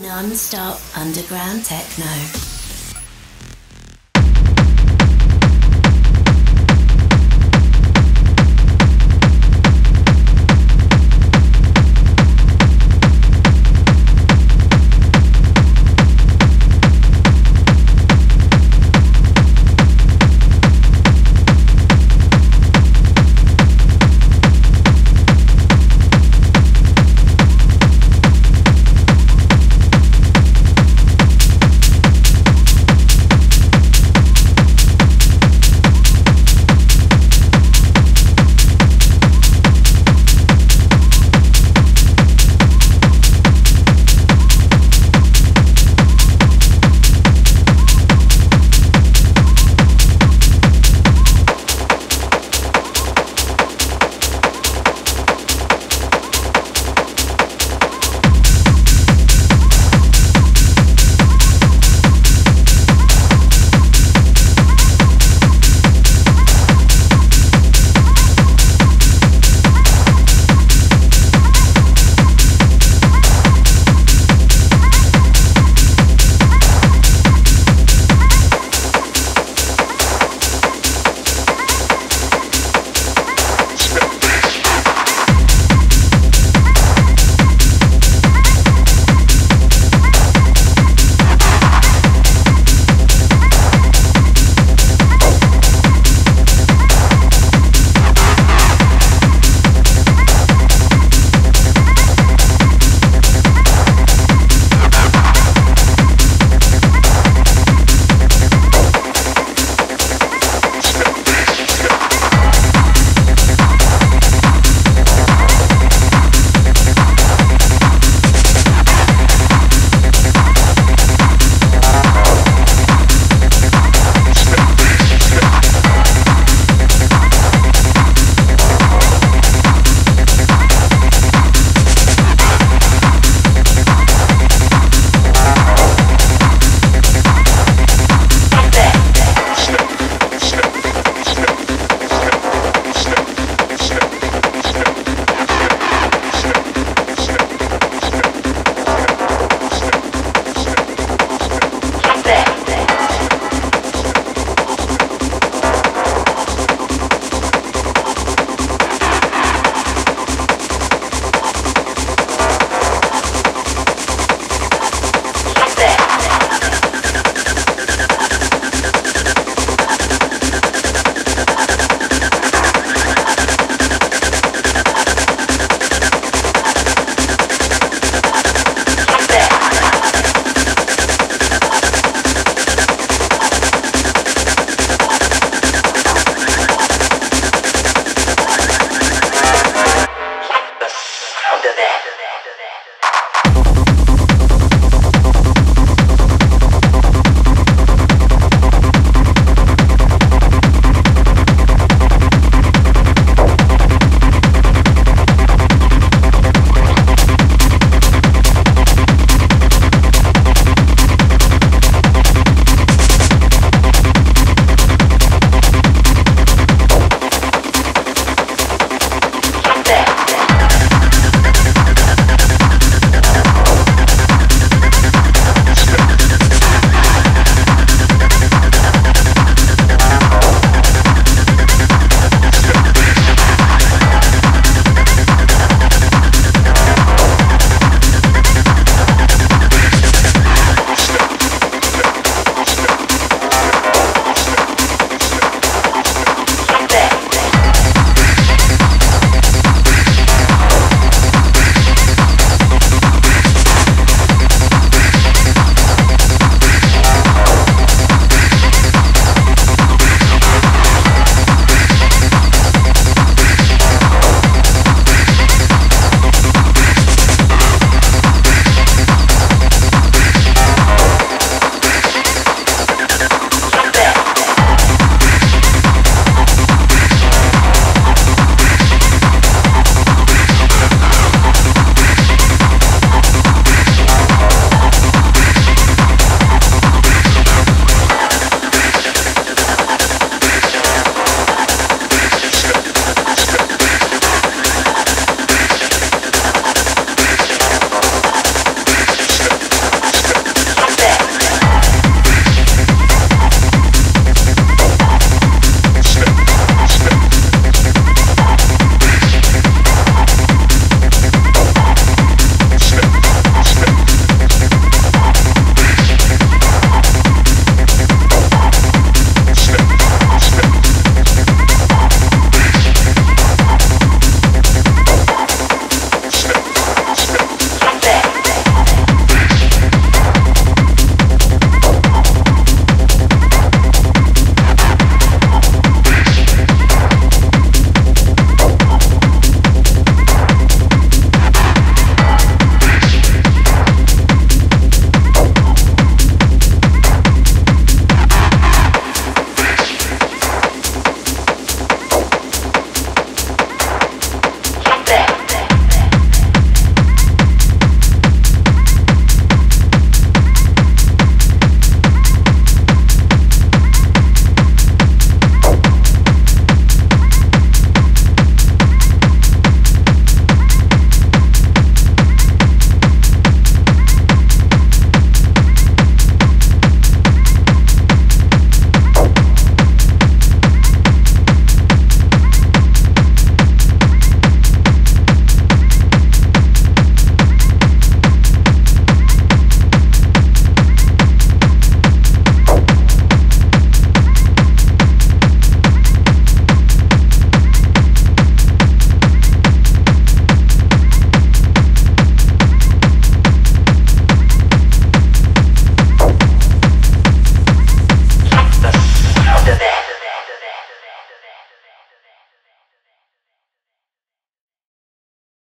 Non-stop underground techno.